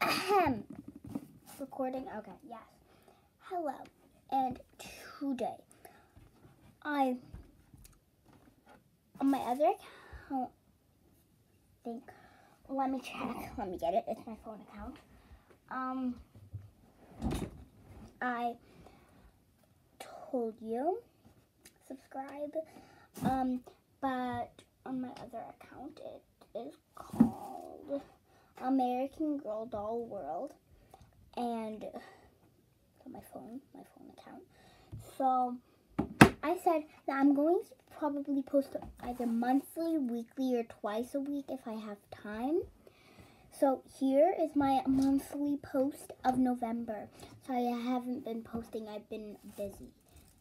Recording? Okay, yes. Hello. And today, I, on my other account, think, let me check, let me get it, it's my phone account. Um, I told you, subscribe, um, but on my other account, it is called American Girl Doll World, and my phone, my phone account. So I said that I'm going to probably post either monthly, weekly, or twice a week if I have time. So here is my monthly post of November. Sorry, I haven't been posting. I've been busy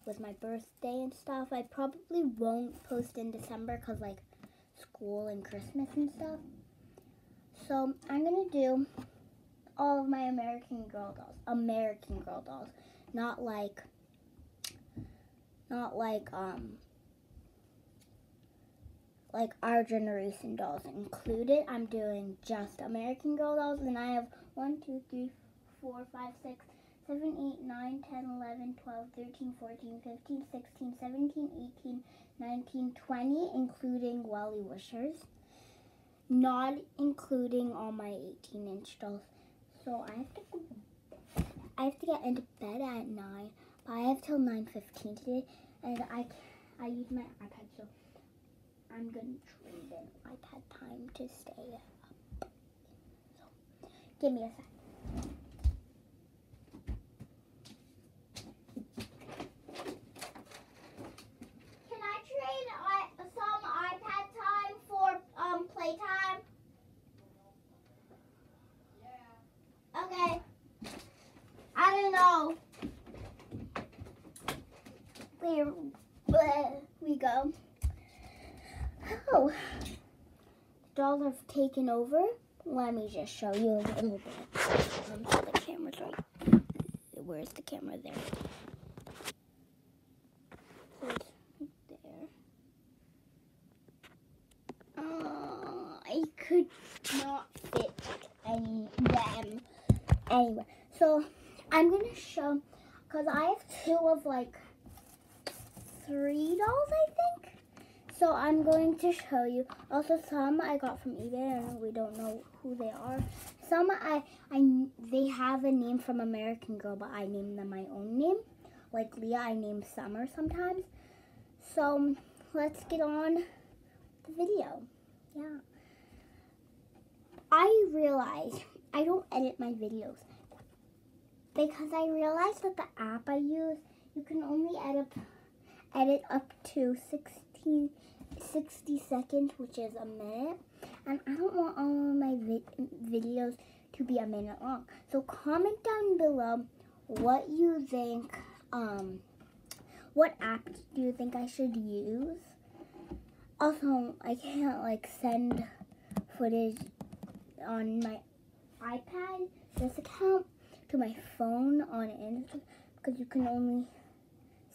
with my birthday and stuff. I probably won't post in December because like school and Christmas and stuff. So I'm going to do all of my American Girl dolls. American Girl dolls. Not like, not like, um, like our generation dolls included. I'm doing just American Girl dolls. And I have 1, 2, 3, 4, 5, 6, 7, 8, 9, 10, 11, 12, 13, 14, 15, 16, 17, 18, 19, 20, including Wellie Wishers. Not including all my 18 inch dolls. So I have to go, I have to get into bed at 9, but I have till 9.15 today, and I, I use my iPad, so I'm going to trade in iPad time to stay up. So, give me a sec. Can I trade I, some iPad time for playtime? Okay. I don't know. Where, where we go. Oh. The dolls have taken over. Let me just show you a little bit. So the camera's right. Where's the camera there? There. I could not fit any them anyway. So I'm gonna show because I have two of like three dolls, I think. So I'm going to show you. Also, some I got from eBay, and we don't know who they are. Some I, I, they have a name from American Girl, but I named them my own name. Like Lea, I name Summer sometimes. So let's get on the video. Yeah. I realized I don't edit my videos because I realized that the app I use, you can only edit edit up to 16, 60 seconds, which is a minute. And I don't want all of my vi videos to be a minute long. So comment down below what you think, um, what app do you think I should use? Also, I can't like send footage on my iPad, this account, to my phone on Instagram because you can only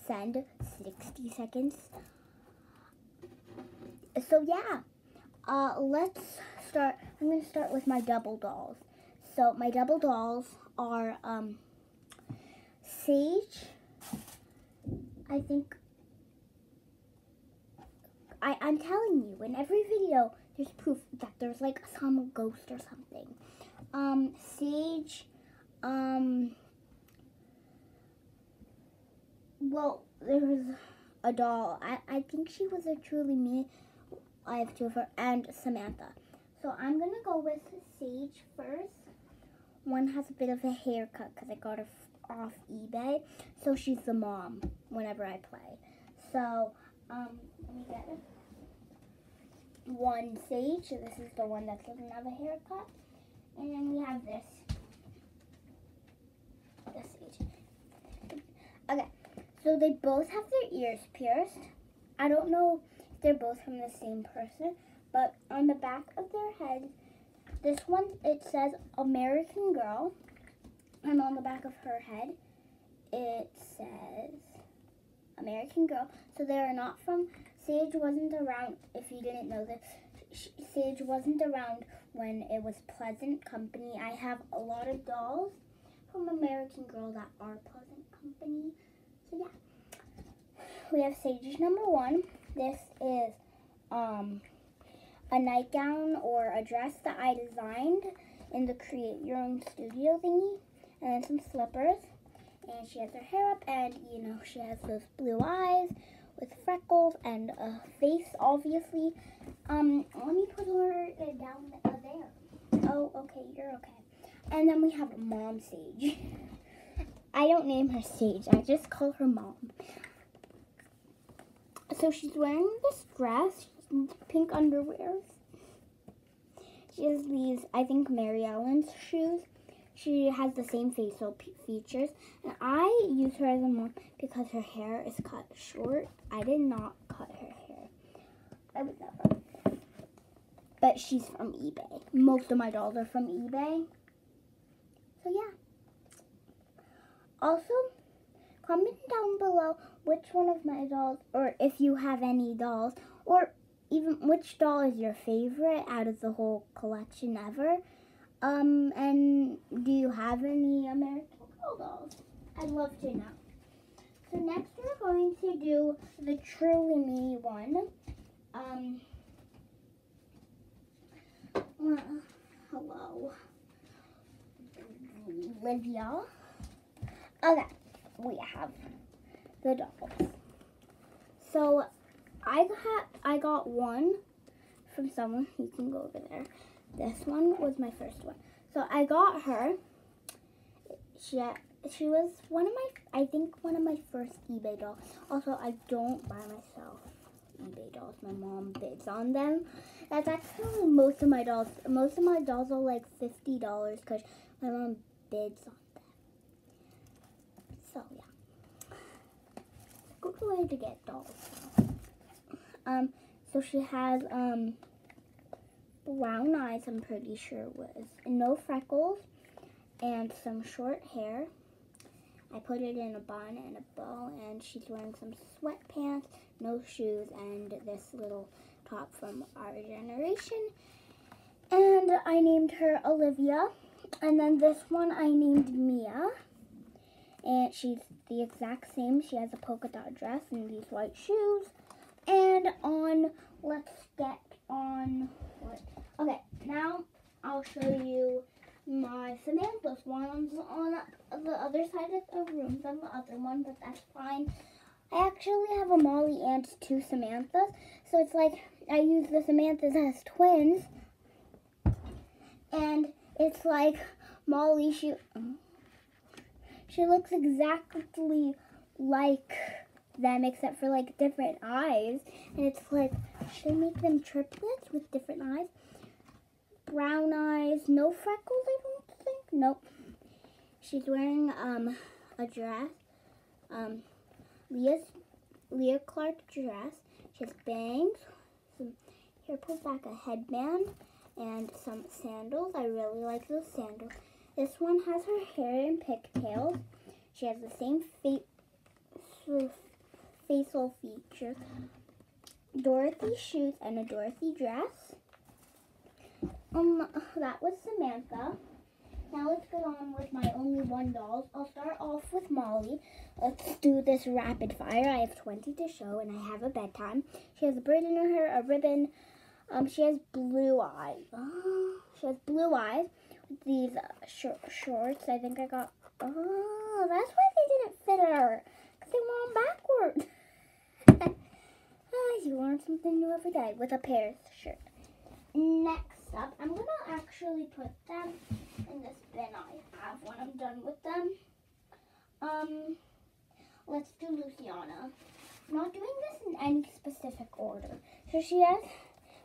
send 60 seconds. So yeah, uh, let's start. I'm going to start with my double dolls. So my double dolls are um, Saige. I think I, I'm telling you, in every video, there's proof that there's like some ghost or something. Um, Saige, um, well, there was a doll. I, I think she was a truly me. I have two of her and Samantha. So I'm going to go with Saige first. One has a bit of a haircut because I got her off eBay. So she's the mom whenever I play. So, um, let me get one Saige. This is the one that doesn't have a haircut. And then we have this. This Saige. Okay. So they both have their ears pierced. I don't know if they're both from the same person, but on the back of their head, this one, it says American Girl. And on the back of her head, it says American Girl. So they are not from, Saige wasn't around, if you didn't know this, Saige wasn't around when it was Pleasant Company. I have a lot of dolls from American Girl that are Pleasant Company. So yeah. We have Saige's number one. This is um, a nightgown or a dress that I designed in the Create Your Own Studio thingy. And then some slippers. And she has her hair up and, you know, she has those blue eyes with freckles and a face, obviously. Um, let me put her down there. Oh, okay, you're okay. And then we have Mom Saige. I don't name her Saige. I just call her Mom. So she's wearing this dress, pink underwear. She has these, I think, Maryellen's shoes. She has the same facial features. And I use her as a mom because her hair is cut short. I did not cut her hair. I would never. But she's from eBay. Most of my dolls are from eBay. So yeah. Also, comment down below which one of my dolls, or if you have any dolls, or even which doll is your favorite out of the whole collection ever. Um, and do you have any American Girl dolls? I'd love to know. So next we're going to do the Truly Me one. Um, uh, hello. Olivia. Okay, we have the dolls. So I got I got one from someone. You can go over there. This one was my first one. So I got her. She she was one of my I think one of my first eBay dolls. Also, I don't buy myself eBay dolls. My mom bids on them. That's actually most of my dolls. Most of my dolls are like fifty dollars because my mom bids on them. So yeah, good way to get dolls. Um, so she has um brown eyes, I'm pretty sure was. No freckles and some short hair. I put it in a bun and a bow and she's wearing some sweatpants, no shoes, and this little top from our generation. And I named her Olivia. And then this one I named Mia. And she's the exact same. She has a polka dot dress and these white shoes. And on, let's get on Okay, now I'll show you my Samantha's one's on the other side of the room than the other one, but that's fine. I actually have a Molly and two Samanthas, so it's like I use the Samanthas as twins, and it's like Molly, she, she looks exactly like them except for like different eyes, and it's like, should I make them triplets with different eyes? Brown eyes, no freckles, I don't think. Nope. She's wearing um a dress, um Lea's Lea Clark dress. She has bangs, some hair pulled back, a headband, and some sandals. I really like those sandals. This one has her hair in pigtails. She has the same fa facial features. Dorothy shoes and a Dorothy dress. Um, that was Samantha. Now let's get on with my only one dolls. I'll start off with Molly. Let's do this rapid fire. I have 20 to show and I have a bedtime. She has a bird in her hair, a ribbon. Um, she has blue eyes. Oh, she has blue eyes with these uh, short shorts. I think I got, oh, that's why they didn't fit her. Because they were on backwards. ah, you learn something new every day with a pair shirt. Next up. I'm going to actually put them in this bin I have when I'm done with them. Um, let's do Luciana. I'm not doing this in any specific order. So she has,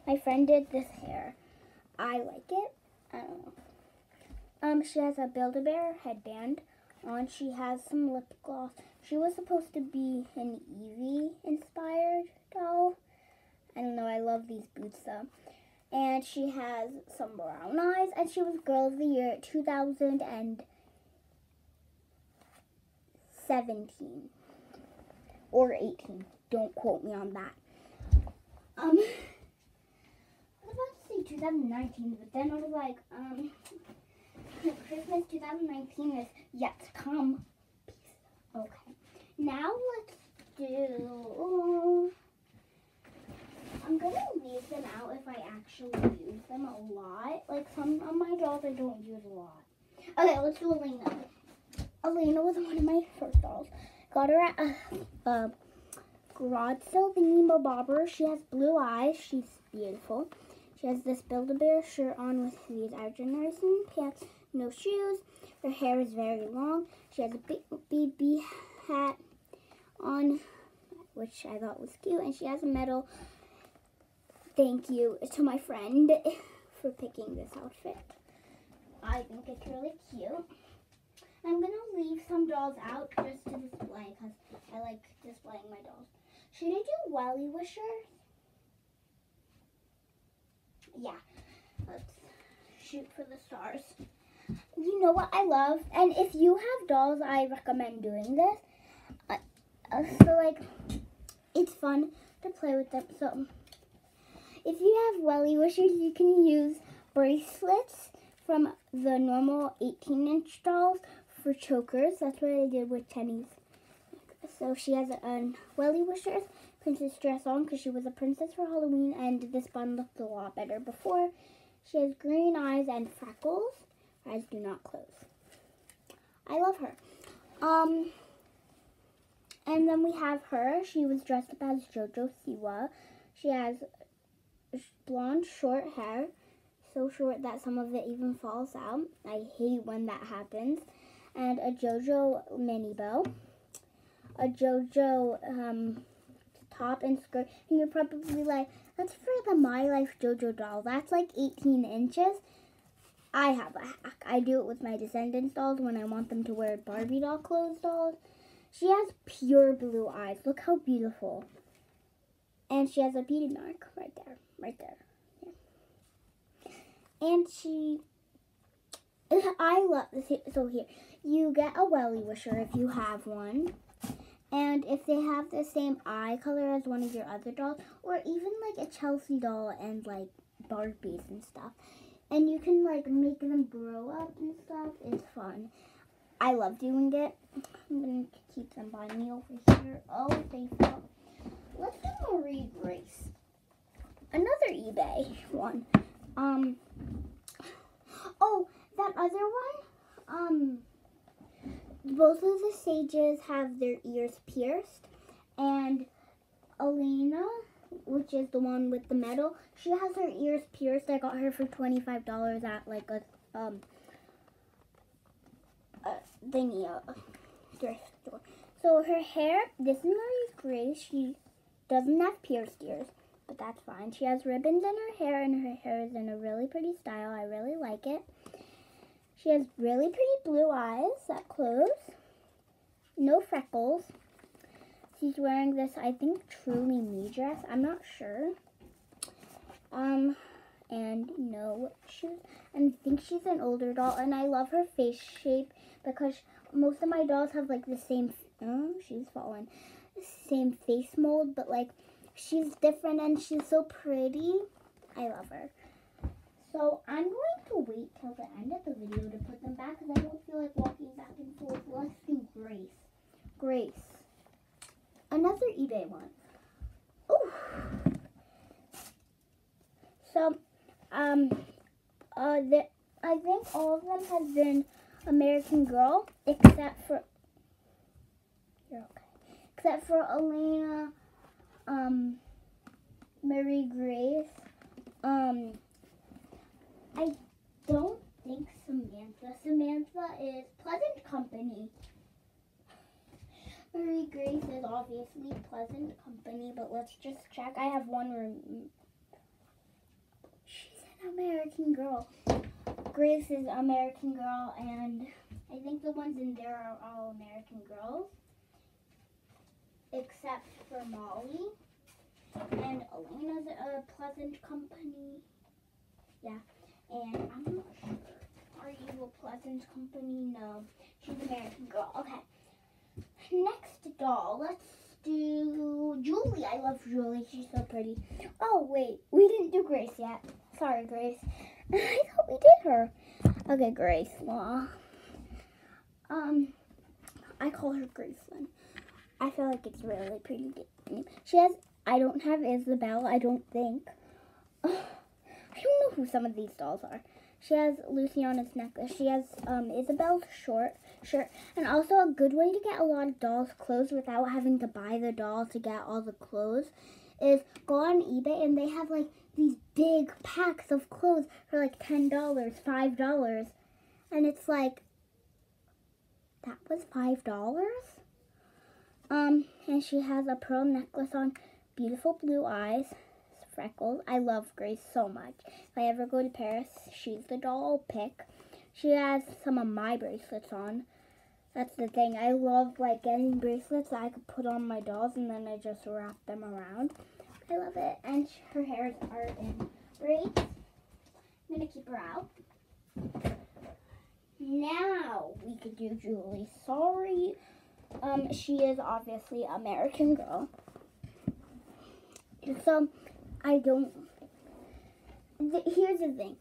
my friend did this hair. I like it. I don't know. Um, she has a Build-A-Bear headband on. She has some lip gloss. She was supposed to be an Eevee inspired doll. I don't know. I love these boots though and she has some brown eyes, and she was Girl of the Year 2017 or 18. Don't quote me on that. Um, I was about to say 2019, but then I was like, um, Christmas 2019 is yet to come. Okay. Now let's do. I'm gonna leave them out if I actually use them a lot. Like some of my dolls I don't use a lot. Okay, let's do Elena. Elena was one of my first dolls. Got her at a, a garage sale thingy bobber. She has blue eyes. She's beautiful. She has this Build-A-Bear shirt on with these Generation pants, no shoes. Her hair is very long. She has a big BB hat on, which I thought was cute. And she has a medal. Thank you to my friend for picking this outfit. I think it's really cute. I'm going to leave some dolls out just to display because I like displaying my dolls. Should I do Wellie Wishers? Yeah, let's shoot for the stars. You know what I love? And if you have dolls, I recommend doing this. Uh, so, like, it's fun to play with them. So, if you have Wellie Wishers, you can use bracelets from the normal 18 inch dolls for chokers. That's what I did with Tenney's. So she has a, a Wellie Wishers princess dress on because she was a princess for Halloween and this bun looked a lot better before. She has green eyes and freckles. Her eyes do not close. I love her. Um, and then we have her. She was dressed up as Jojo Siwa. She has blonde short hair. So short that some of it even falls out. I hate when that happens. And a Jojo mini bow. A Jojo um, top and skirt. And you're probably like, that's for the My Life JoJo doll. That's like 18 inches. I have a hack. I do it with my Descendants dolls when I want them to wear Barbie doll clothes dolls. She has pure blue eyes. Look how beautiful. And she has a beauty mark right there. Right there. Yeah. And she... I love this. So here, you get a Wellie Wisher if you have one. And if they have the same eye color as one of your other dolls, or even like a Chelsea doll and like Barbies and stuff. And you can like make them grow up and stuff. It's fun. I love doing it. I'm to keep them by me over here. Oh, they fell. Let's do Marie Grace. Another eBay one. Um. Oh, that other one. Um both of the Saiges have their ears pierced, and Elena, which is the one with the medal, she has her ears pierced. I got her for twenty five dollars at like a um a thingy a thrift store. So her hair, this is Marie Grace. She doesn't have pierced ears, but that's fine. She has ribbons in her hair, and her hair is in a really pretty style. I really like it. She has really pretty blue eyes that close. No freckles. She's wearing this, I think, truly me dress. I'm not sure. Um, and no shoes. And I think she's an older doll. And I love her face shape because most of my dolls have like the same, oh, she's fallen, same face mold. But like, she's different and she's so pretty. I love her. So I'm going to wait till the end of the video to put them back because I don't feel like walking back and forth. Let's do Grace. Grace. Another eBay one. Ooh. So, um, uh, the, I think all of them have been American Girl, except for, you're okay, except for Elena, um, Marie Grace, um, I don't think Samantha. Samantha is Pleasant Company. Marie Grace is obviously Pleasant Company, but let's just check. I have one room. She's an American Girl. Grace is American Girl, and I think the ones in there are all American Girls, except for Molly. And Elena's a Pleasant Company. Yeah. And I'm not sure. Are you a Pleasant Company? No. She's American Girl. Okay. Next doll. Let's do Julie. I love Julie. She's so pretty. Oh, wait. We didn't do Grace yet. Sorry, Grace. I thought we did her. Okay, Grace Law. Um, I call her Graceland. I feel like it's really pretty. She has. I don't have Isabelle. I don't think. I don't know who some of these dolls are. She has Luciana's necklace. She has um, Isabelle's short shirt. And also a good way to get a lot of dolls' clothes without having to buy the doll to get all the clothes is go on eBay and they have like these big packs of clothes for like $10, $5. And it's like, that was $5? Um, and she has a pearl necklace on, beautiful blue eyes, freckles. I love Grace so much. If I ever go to Paris, she's the doll I'll pick. She has some of my bracelets on. That's the thing. I love like getting bracelets that I could put on my dolls and then I just wrap them around. I love it. And her hairs are in braids. I'm gonna keep her out. Now we could do Julie. Sorry. Um, she is obviously American Girl. So I don't. Th- here's the thing.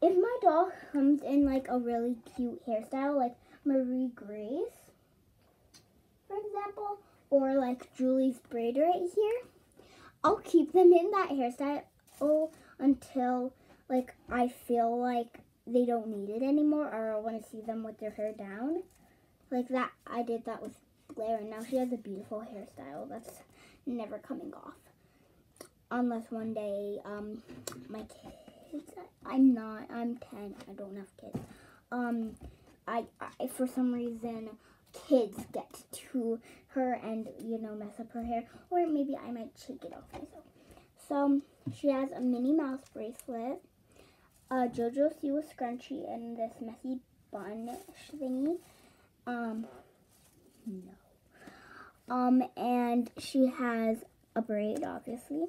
If my doll comes in like a really cute hairstyle, like Marie Grace, for example, or like Julie's braid right here, I'll keep them in that hairstyle until like I feel like they don't need it anymore or I want to see them with their hair down. Like that, I did that with Blaire and now she has a beautiful hairstyle that's never coming off. Unless one day, um, my kids, I'm not, I'm 10, I don't have kids. Um, I, I for some reason, kids get to her and, you know, mess up her hair. Or maybe I might shake it off myself. So, she has a Minnie Mouse bracelet, a JoJo Siwa scrunchie, and this messy bun thingy. Um, no. Um, and she has a braid, obviously.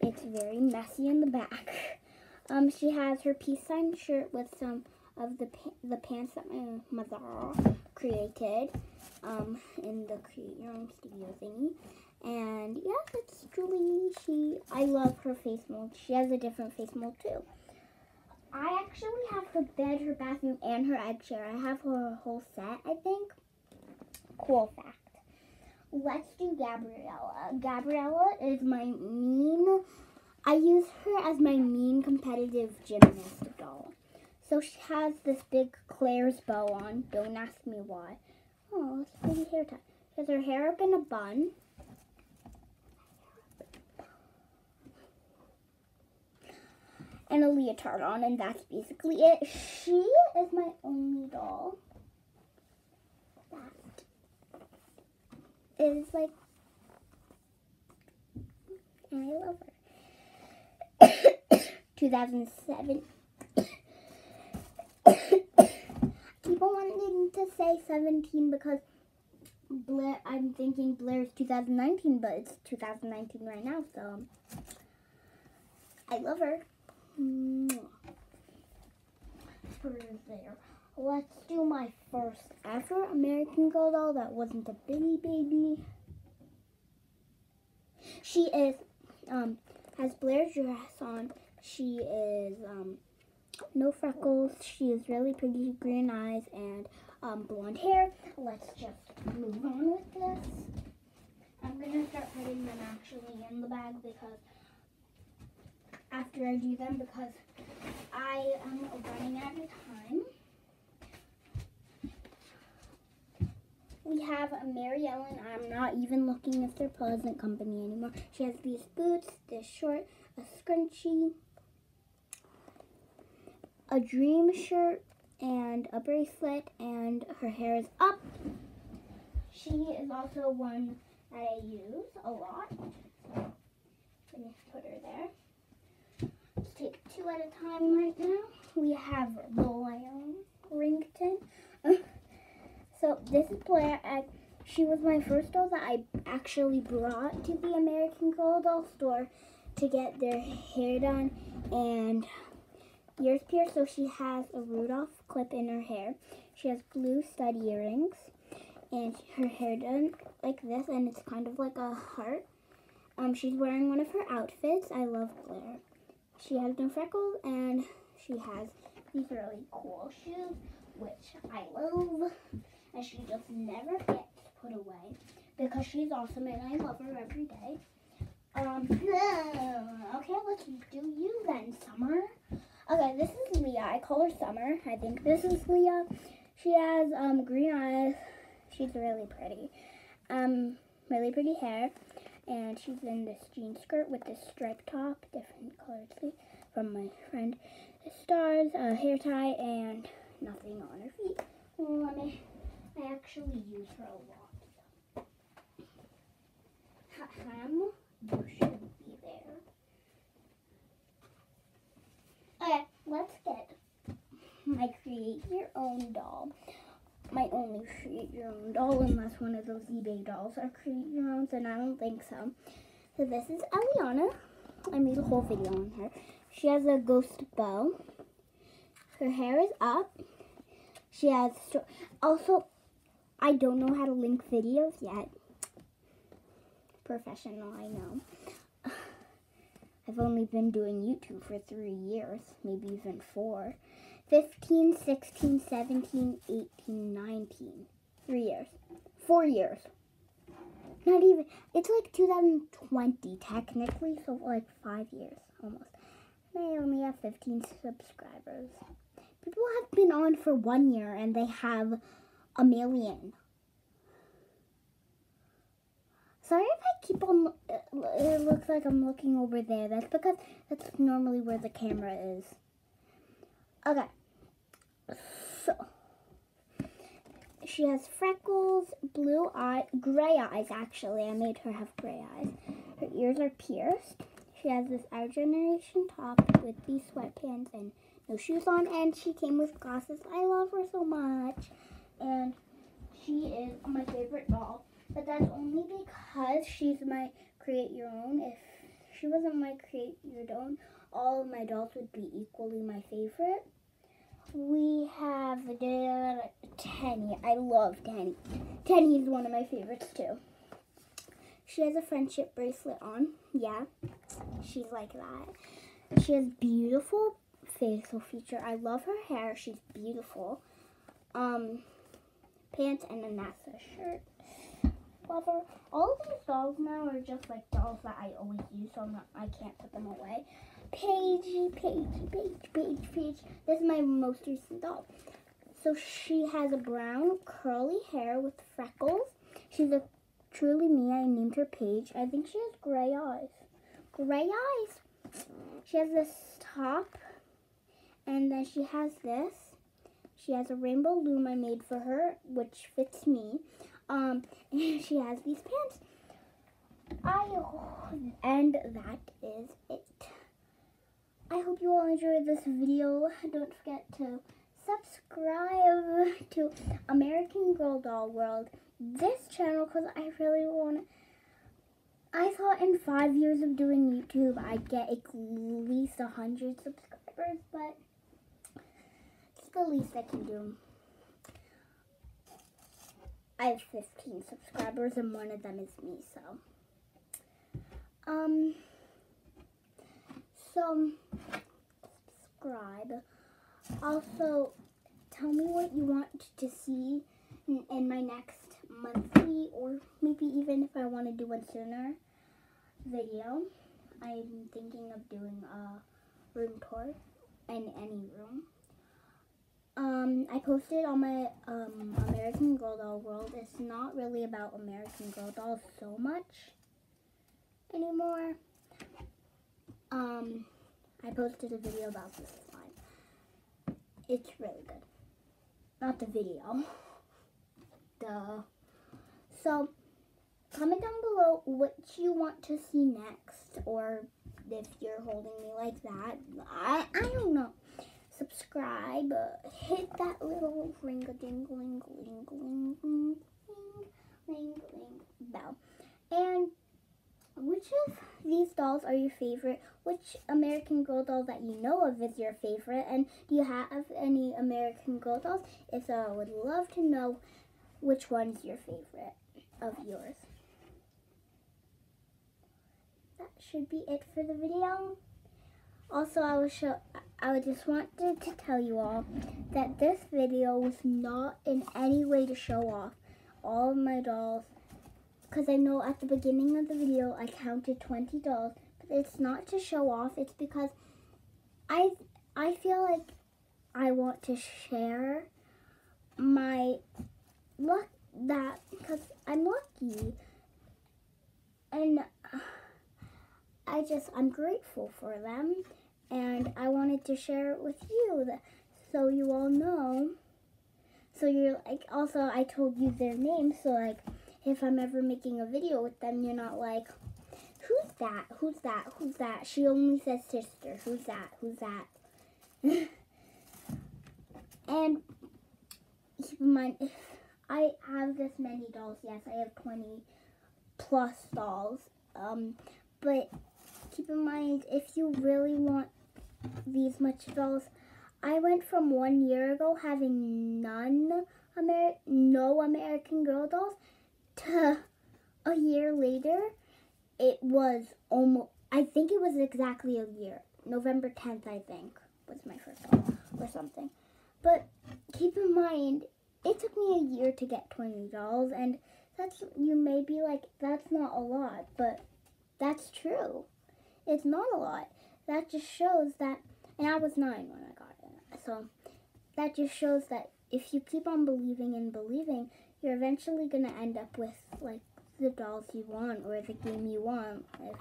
It's very messy in the back. Um, she has her peace sign shirt with some of the pa the pants that my mother created um, in the Create Your Own Studio thingy. And yeah, that's Julie. She, I love her face mold. She has a different face mold too. I actually have her bed, her bathroom, and her egg chair. I have her whole set, I think. Cool fact. Let's do Gabriela. Gabriela is my mean, I use her as my mean competitive gymnast doll. So she has this big Claire's bow on. Don't ask me why. Oh, it's pretty hair tie. She has her hair up in a bun. And a leotard on, and that's basically it. She is my only doll. That is like, I love her. 2007. People wanting to say 17 because Blaire, I'm thinking Blaire's 2019, but it's 2019 right now, so I love her. Her there. Let's do my first ever American Girl doll that wasn't a bitty baby. She is, um, has Blaire's dress on. She is, um, no freckles. She has really pretty green eyes and um, blonde hair. Let's just move on with this. I'm going to start putting them actually in the bag because after I do them because I am running out of time. We have a Maryellen. I'm not even looking if they're Pleasant Company anymore. She has these boots, this short, a scrunchie, a dream shirt and a bracelet and her hair is up. She is also one that I use a lot. Let me put her there. Take two at a time right now. We have Blaire Rington. so this is Blaire. I, she was my first doll that I actually brought to the American Girl doll store to get their hair done and ears pierced, so she has a Rudolph clip in her hair. She has blue stud earrings, and her hair done like this, and it's kind of like a heart. Um, she's wearing one of her outfits. I love Blaire. She has no freckles and she has these really cool shoes, which I love. And she just never gets put away because she's awesome and I love her every day. Um, okay, let's do you then, Summer. Okay, this is Lea. I call her Summer. I think this is Lea. She has um, green eyes. She's really pretty. Um, really pretty hair. And she's in this jean skirt with this striped top, different colored sleeve from my friend. the Stars, a hair tie, and nothing on her feet. Let me, I actually use her a lot. Ahem, you should be there. Okay, let's get my create your own doll. Might only create your own doll unless one of those eBay dolls are create your own, and I don't think so. So this is Eliana. I made a whole video on her. She has a ghost bow. Her hair is up. She has also. I don't know how to link videos yet. Professional, I know. I've only been doing YouTube for three years, maybe even four. 15, 16, 17, 18, 19. Three years. Four years. Not even, it's like 2020 technically, so like five years almost. And I only have 15 subscribers. People have been on for one year and they have a million. Sorry if I keep on, it looks like I'm looking over there. That's because that's normally where the camera is. Okay. So, she has freckles, blue eye, gray eyes actually. I made her have gray eyes. Her ears are pierced. She has this Our Generation top with these sweatpants and no shoes on. And she came with glasses. I love her so much. And she is my favorite doll. But that's only because she's my create your own. If she wasn't my create your own, all of my dolls would be equally my favorite. We have Tenney. I love Tenney. Tenney is one of my favorites too. She has a friendship bracelet on. Yeah, she's like that. She has beautiful facial feature. I love her hair. She's beautiful. Um, pants and a NASA shirt. Lover. All of these dolls now are just like dolls that I always use, so I'm not, I can't put them away. Pagey, pagey, page, page, page. This is my most recent doll. So she has a brown curly hair with freckles. She's a truly me. I named her Paige. I think she has gray eyes. Gray eyes. She has this top, and then she has this. She has a rainbow loom I made for her, which fits me. Um, and she has these pants. I and that is it. I hope you all enjoyed this video. Don't forget to subscribe to American Girl Doll World, this channel, because I really want I thought in five years of doing YouTube, I'd get at least a hundred subscribers, but it's the least I can do. I have 15 subscribers and one of them is me, so. Um, so, subscribe. Also, tell me what you want to see in, in my next monthly or maybe even if I want to do one sooner video. I'm thinking of doing a room tour in any room. Um, I posted on my um, American Girl Doll World. It's not really about American Girl Dolls so much anymore. Um, I posted a video about this slime. It's really good. Not the video. Duh. So, comment down below what you want to see next, or if you're holding me like that. I, I don't know subscribe, uh, hit that little ring a ding ling ling ling ling ling ling bell. And which of these dolls are your favorite? Which American Girl doll that you know of is your favorite? And do you have any American Girl dolls? If so, I would love to know which one's your favorite of yours. That should be it for the video. Also, I was show. I just wanted to tell you all that this video was not in any way to show off all of my dolls. Because I know at the beginning of the video I counted 20 dolls. But it's not to show off. It's because I I feel like I want to share my luck that because I'm lucky and I just I'm grateful for them and I wanted to share it with you that, so you all know so you're like also I told you their names so like if I'm ever making a video with them you're not like who's that? Who's that? Who's that? She only says sister. Who's that? Who's that? And keep in mind, if I have this many dolls, yes, I have 20 plus dolls. Um, but keep in mind, if you really want these much dolls, I went from one year ago having none, Amer no American Girl dolls, to a year later, it was almost, I think it was exactly a year. November 10th, I think, was my first doll or something. But keep in mind, it took me a year to get $20 and that's you may be like that's not a lot, but that's true. It's not a lot. That just shows that and I was 9 when I got it. So that just shows that if you keep on believing and believing, you're eventually going to end up with like the dolls you want or the game you want if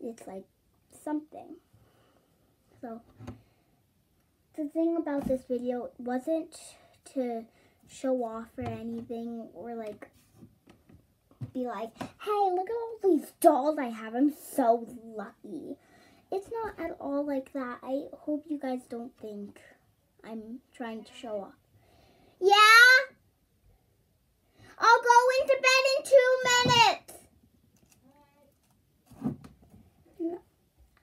it's like something. So the thing about this video wasn't to show off or anything or like be like, hey, look at all these dolls I have. I'm so lucky. It's not at all like that. I hope you guys don't think I'm trying to show off. Yeah? I'll go into bed in two minutes.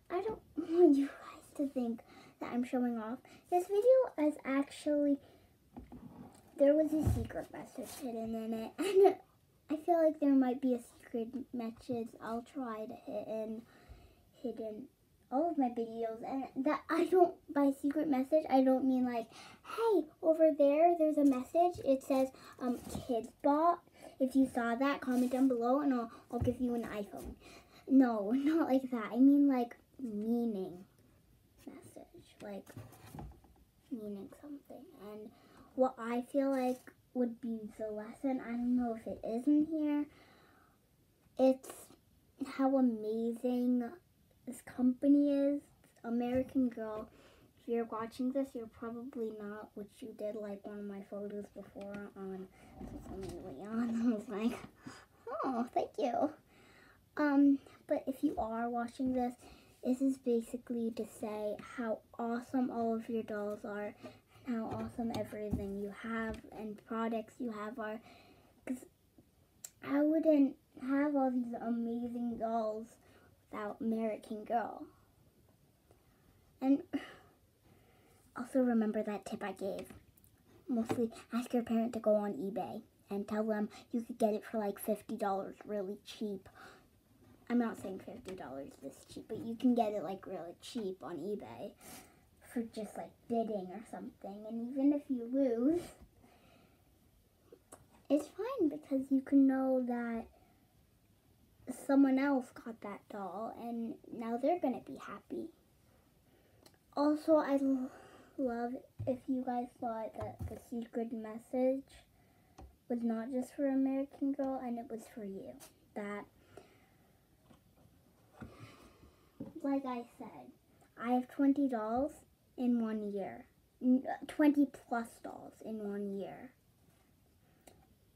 I don't want you guys to think that I'm showing off. This video is actually there was a secret message hidden in it, and I feel like there might be a secret message I'll try to hit hidden hidden all of my videos and that I don't by secret message I don't mean like hey over there there's a message it says um kids bot if you saw that comment down below and I'll, I'll give you an iPhone no not like that I mean like meaning message like meaning something and what I feel like would be the lesson. I don't know if it is in here. It's how amazing this company is. American Girl. If you're watching this, you're probably not, which you did like one of my photos before on media. I was like, oh, thank you. Um, but if you are watching this, this is basically to say how awesome all of your dolls are how awesome everything you have and products you have are. Because I wouldn't have all these amazing dolls without American Girl. And also remember that tip I gave. Mostly ask your parent to go on eBay and tell them you could get it for like $50 really cheap. I'm not saying $50 this cheap, but you can get it like really cheap on eBay for just like bidding or something. And even if you lose, it's fine because you can know that someone else got that doll and now they're going to be happy. Also, I love if you guys thought that the secret message was not just for American Girl and it was for you. That, like I said, I have 20 dolls in one year. 20 plus dolls in one year.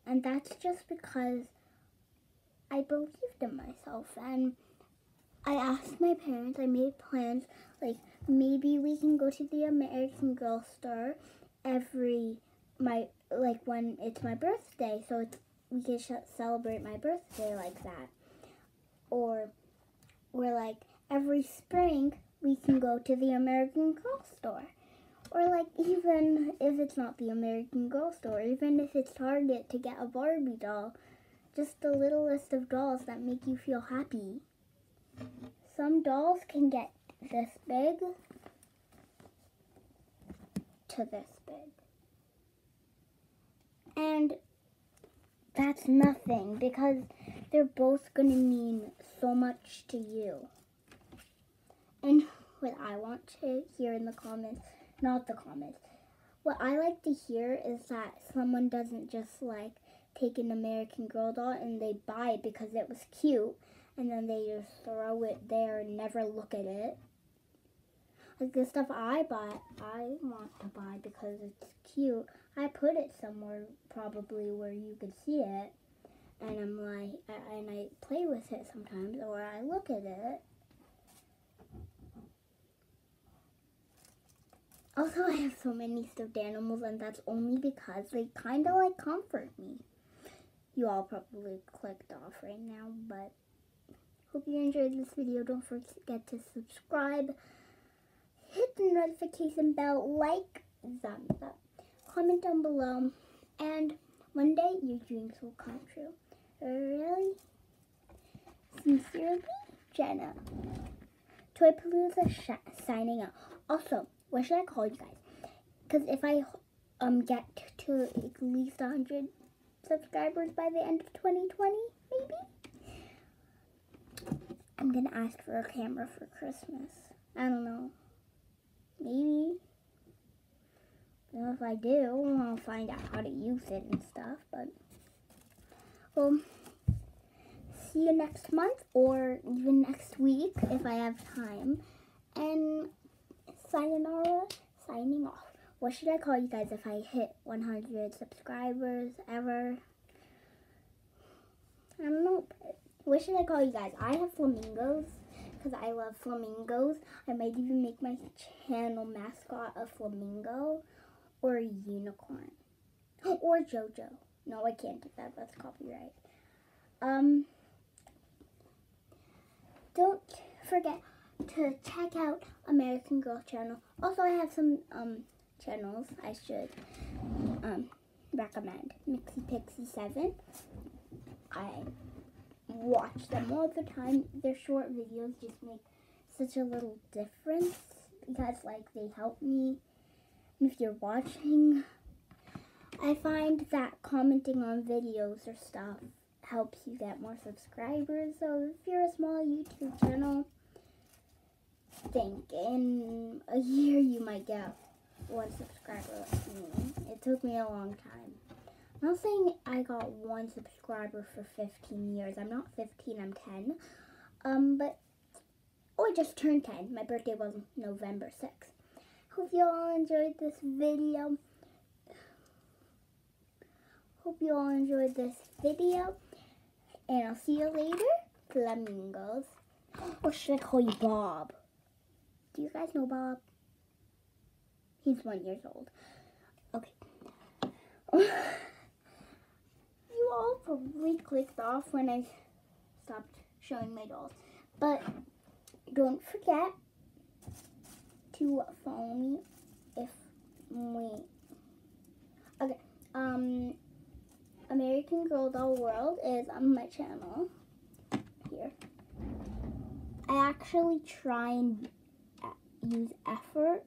And that's just because I believed in myself and I asked my parents, I made plans, like maybe we can go to the American Girl store every my like when it's my birthday, so it's, we can celebrate my birthday like that. Or we're like every spring we can go to the American Girl store. Or like even if it's not the American Girl store, even if it's Target to get a Barbie doll, just a little list of dolls that make you feel happy. Some dolls can get this big to this big. And that's nothing because they're both going to mean so much to you. And what I want to hear in the comments, not the comments, what I like to hear is that someone doesn't just like take an American Girl doll and they buy it because it was cute and then they just throw it there and never look at it. Like the stuff I bought, I want to buy because it's cute. I put it somewhere probably where you could see it and I'm like, and I play with it sometimes or I look at it. Also, I have so many stuffed animals, and that's only because they kind of like comfort me. You all probably clicked off right now, but hope you enjoyed this video. Don't forget to subscribe, hit the notification bell, like, thumbs up, comment down below, and one day your dreams will come true. Really? Sincerely, Jenna. Toypalooza signing out. Also, what should I call you guys? Because if I um get to at least 100 subscribers by the end of 2020, maybe, I'm going to ask for a camera for Christmas. I don't know. Maybe. Well, if I do, I'll find out how to use it and stuff, but, well, see you next month or even next week if I have time. And sayonara, signing off. What should I call you guys if I hit 100 subscribers ever? I don't know. What should I call you guys? I have flamingos because I love flamingos. I might even make my channel mascot a flamingo or a unicorn or JoJo. No, I can't do that. That's copyright. Um, don't forget to check out American Girl channel. Also, I have some um, channels I should um, recommend. Mixie Pixie 7. I watch them all the time. Their short videos just make such a little difference because like they help me. And if you're watching, I find that commenting on videos or stuff helps you get more subscribers. So if you're a small YouTube channel, think in a year you might get one subscriber like me. It took me a long time. I'm not saying I got one subscriber for 15 years. I'm not 15, I'm 10. Um, but, oh, I just turned 10. My birthday was November 6th. Hope you all enjoyed this video. Hope you all enjoyed this video. And I'll see you later. Flamingos. Or should I call you Bob? Do you guys know Bob? He's one years old. Okay. you all probably clicked off when I stopped showing my dolls. But don't forget to follow me if we okay um American Girl Doll World is on my channel here I actually try and use effort